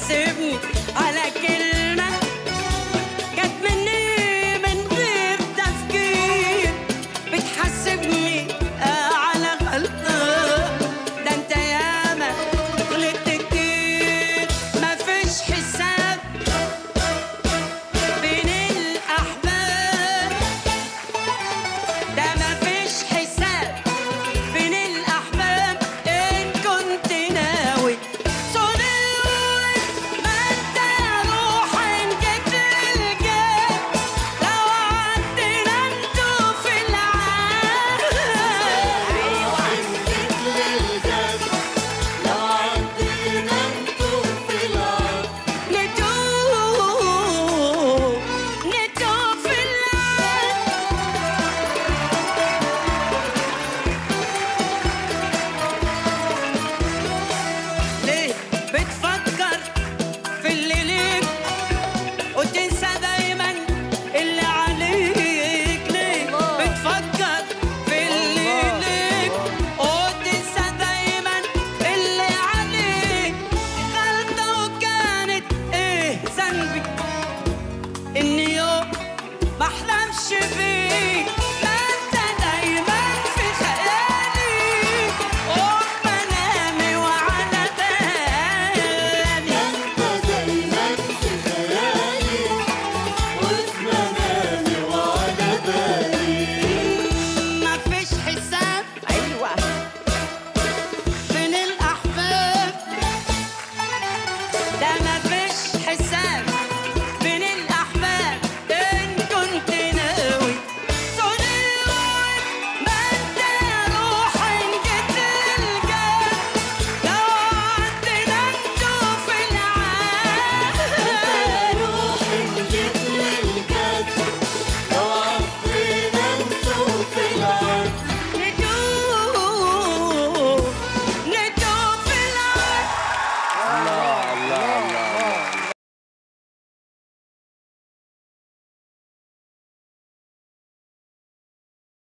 soon. should be